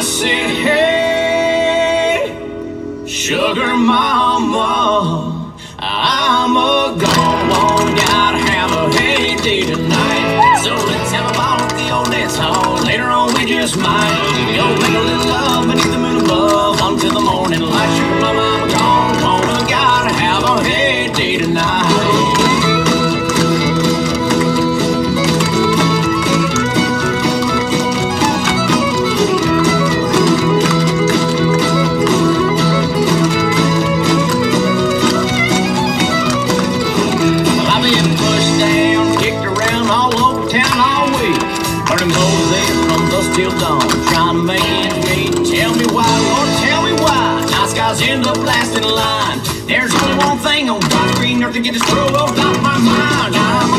I said, hey, sugar mama, I'm a gone Gotta have a heyday tonight. So let's have a ball at the old dance hall. Later on, we just might go make a little love beneath the moon above until the morning. till dawn, trying to make ends meet. Tell me why, Lord, tell me why. Nice guys end up last in line. There's only one thing on God's green earth that can destroy, Lord, not my mind. I'm